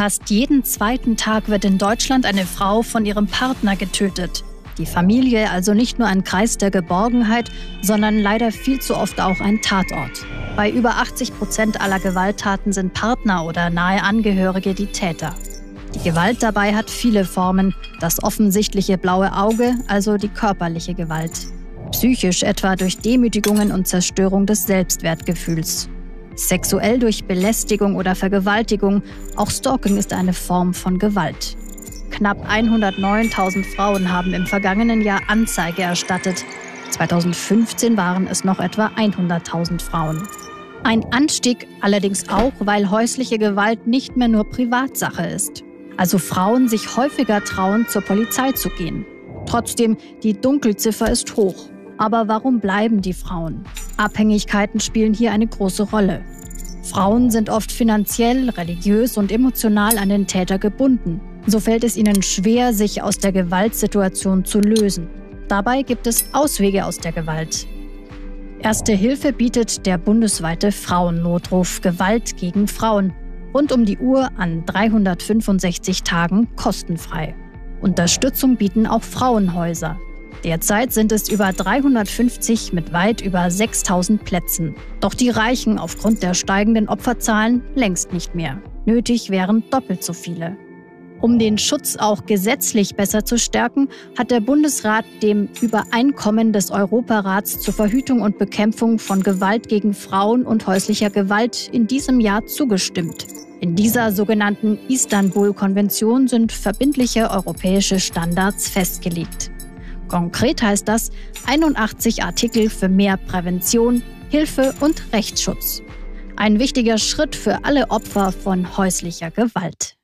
Fast jeden zweiten Tag wird in Deutschland eine Frau von ihrem Partner getötet. Die Familie also nicht nur ein Kreis der Geborgenheit, sondern leider viel zu oft auch ein Tatort. Bei über 80 Prozent aller Gewalttaten sind Partner oder nahe Angehörige die Täter. Die Gewalt dabei hat viele Formen. Das offensichtliche blaue Auge, also die körperliche Gewalt. Psychisch etwa durch Demütigungen und Zerstörung des Selbstwertgefühls. Sexuell durch Belästigung oder Vergewaltigung. Auch Stalking ist eine Form von Gewalt. Knapp 109.000 Frauen haben im vergangenen Jahr Anzeige erstattet. 2015 waren es noch etwa 100.000 Frauen. Ein Anstieg allerdings auch, weil häusliche Gewalt nicht mehr nur Privatsache ist. Also Frauen sich häufiger trauen, zur Polizei zu gehen. Trotzdem, die Dunkelziffer ist hoch. Aber warum bleiben die Frauen? Abhängigkeiten spielen hier eine große Rolle. Frauen sind oft finanziell, religiös und emotional an den Täter gebunden. So fällt es ihnen schwer, sich aus der Gewaltsituation zu lösen. Dabei gibt es Auswege aus der Gewalt. Erste Hilfe bietet der bundesweite Frauennotruf Gewalt gegen Frauen rund um die Uhr an 365 Tagen kostenfrei. Unterstützung bieten auch Frauenhäuser. Derzeit sind es über 350 mit weit über 6000 Plätzen. Doch die reichen aufgrund der steigenden Opferzahlen längst nicht mehr. Nötig wären doppelt so viele. Um den Schutz auch gesetzlich besser zu stärken, hat der Bundesrat dem Übereinkommen des Europarats zur Verhütung und Bekämpfung von Gewalt gegen Frauen und häuslicher Gewalt in diesem Jahr zugestimmt. In dieser sogenannten Istanbul-Konvention sind verbindliche europäische Standards festgelegt. Konkret heißt das 81 Artikel für mehr Prävention, Hilfe und Rechtsschutz. Ein wichtiger Schritt für alle Opfer von häuslicher Gewalt.